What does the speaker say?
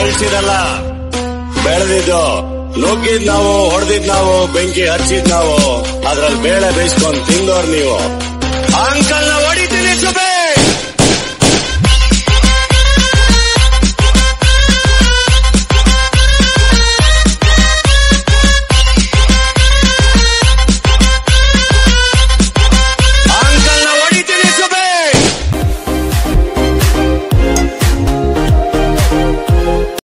ಬೆಳೆಸಿರಲ್ಲ. ಬೆಳೆದಿದ್ದು ನುಗ್ಗಿದ್ ನಾವು, ಹೊಡೆದಿದ್ ನಾವು, ಬೆಂಕಿ ಹಚ್ಚಿದ್ ನಾವು. ಅದ್ರಲ್ಲಿ ಬೇಳೆ ಬೇಯಿಸ್ಕೊಂಡ್ ತಿಂದೋರ್ ನೀವು. ಅಂಕ